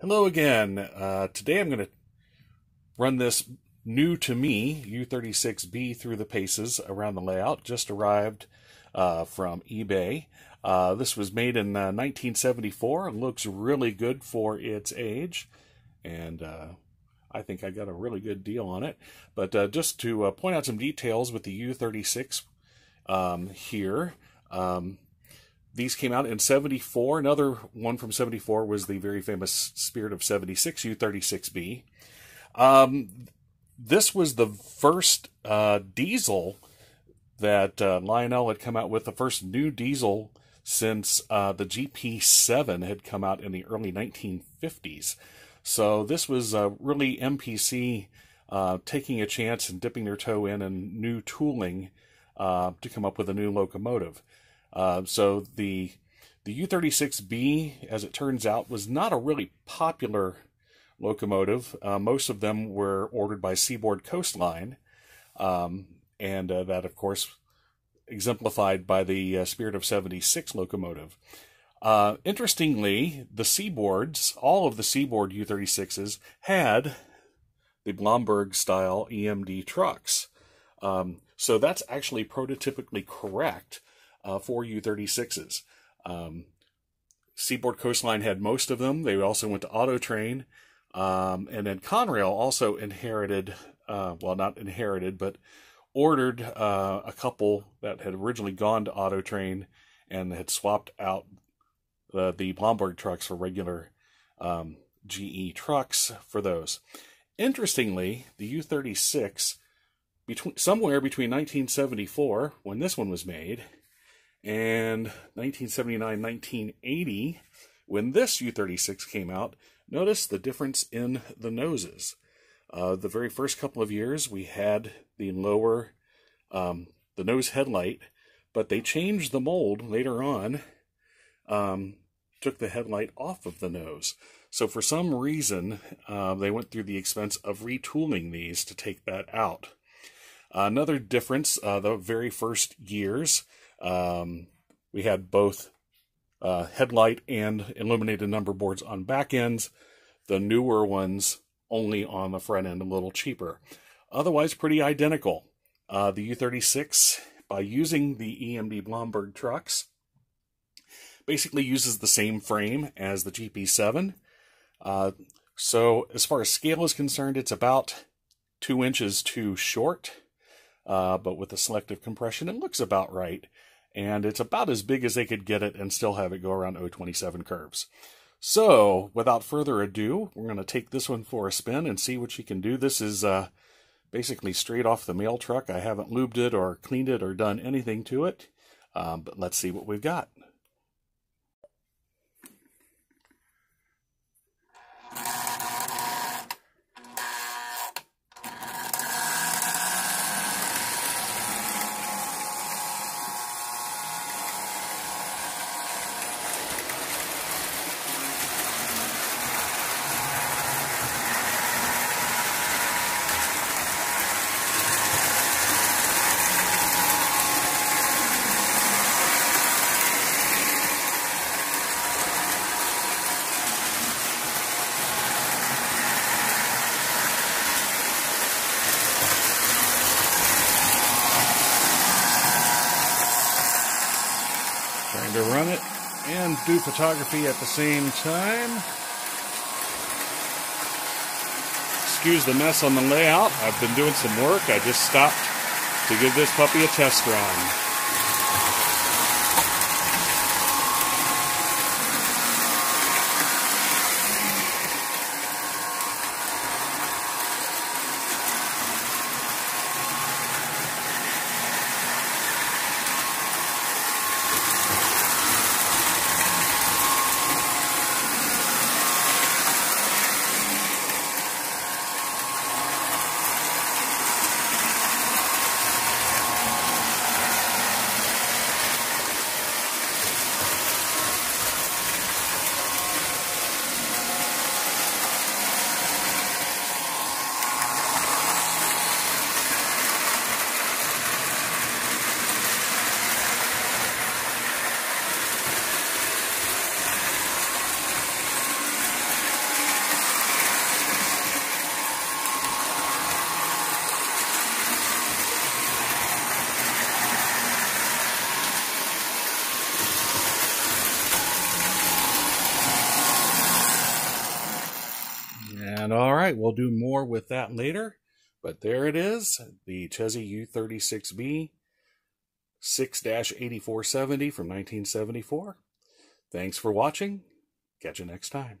Hello again. Uh, today I'm going to run this new to me U36B through the paces around the layout. Just arrived uh, from eBay. Uh, this was made in 1974. Uh, looks really good for its age, and uh, I think I got a really good deal on it. But uh, just to point out some details with the U36 um, here. Um, these came out in 74. Another one from 74 was the very famous Spirit of 76 U36B. Um, this was the first uh, diesel that uh, Lionel had come out with, the first new diesel since uh, the GP7 had come out in the early 1950s. So this was uh, really MPC uh, taking a chance and dipping their toe in and new tooling uh, to come up with a new locomotive. Uh, so the the U36B, as it turns out, was not a really popular locomotive. Uh, most of them were ordered by Seaboard Coastline, um, and uh, that, of course, exemplified by the uh, Spirit of 76 locomotive. Uh, interestingly, the Seaboards, all of the Seaboard U36s, had the Blomberg style EMD trucks. Um, so that's actually prototypically correct uh, for U-36s. Um, Seaboard Coastline had most of them. They also went to Autotrain. Um, and then Conrail also inherited, uh, well, not inherited, but ordered uh, a couple that had originally gone to Autotrain and had swapped out the, the Blomberg trucks for regular um, GE trucks for those. Interestingly, the U-36, between, somewhere between 1974, when this one was made, and 1979 1980, when this U36 came out, notice the difference in the noses. Uh, the very first couple of years, we had the lower, um, the nose headlight, but they changed the mold later on, um, took the headlight off of the nose. So for some reason, uh, they went through the expense of retooling these to take that out. Another difference, uh, the very first years, um, we had both uh, headlight and illuminated number boards on back ends. The newer ones only on the front end, a little cheaper. Otherwise, pretty identical. Uh, the U36, by using the EMD Blomberg trucks, basically uses the same frame as the GP7. Uh, so, as far as scale is concerned, it's about two inches too short, uh, but with the selective compression, it looks about right and it's about as big as they could get it and still have it go around O27 curves. So, without further ado, we're going to take this one for a spin and see what she can do. This is uh, basically straight off the mail truck. I haven't lubed it or cleaned it or done anything to it, um, but let's see what we've got. To run it and do photography at the same time. Excuse the mess on the layout. I've been doing some work. I just stopped to give this puppy a test run. Right, we'll do more with that later. But there it is, the Chessie U36B 6-8470 from 1974. Thanks for watching. Catch you next time.